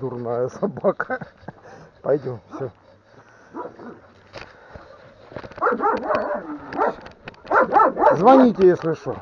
Дурная собака. Пойдем, все. Звоните, если что.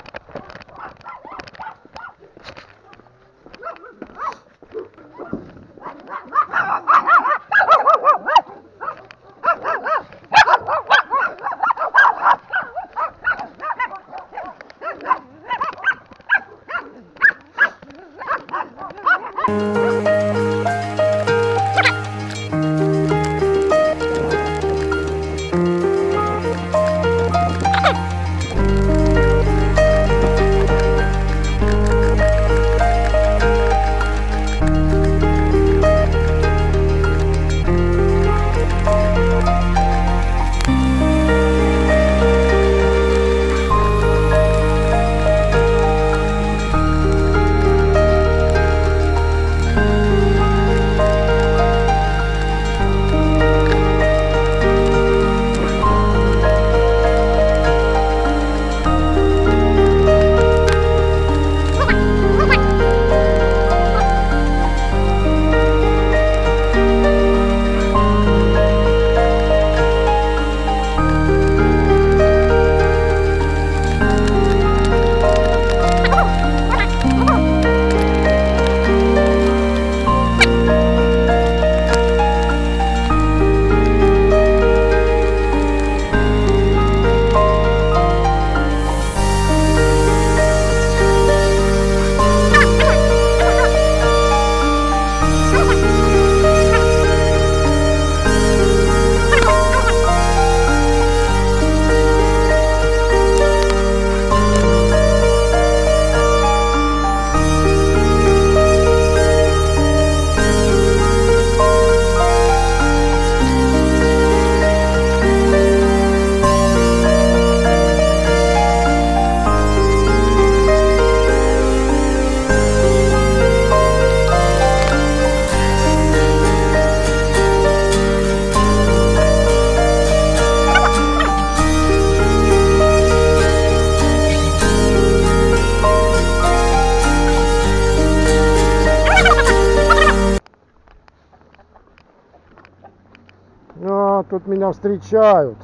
А, тут меня встречают.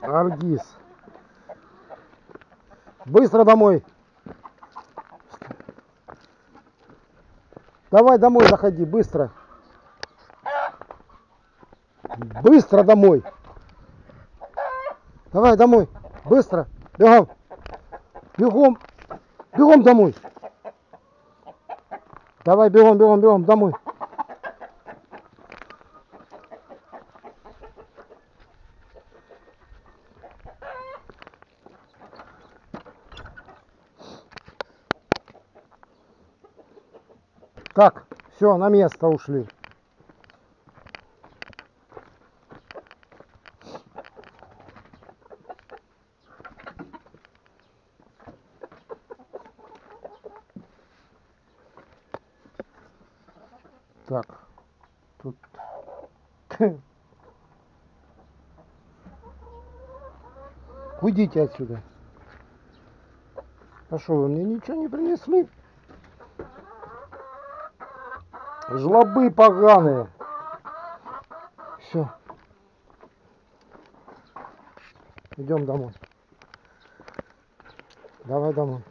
Аргиз. Быстро домой. Давай домой заходи, быстро. Быстро домой. Давай домой. Быстро. Бегом. Бегом. Бегом домой. Давай бегом, бегом, бегом домой. Так, все, на место ушли. Так, тут... Уйдите отсюда. А что, вы мне ничего не принесли? Жлобы поганые. Все. Идем домой. Давай домой.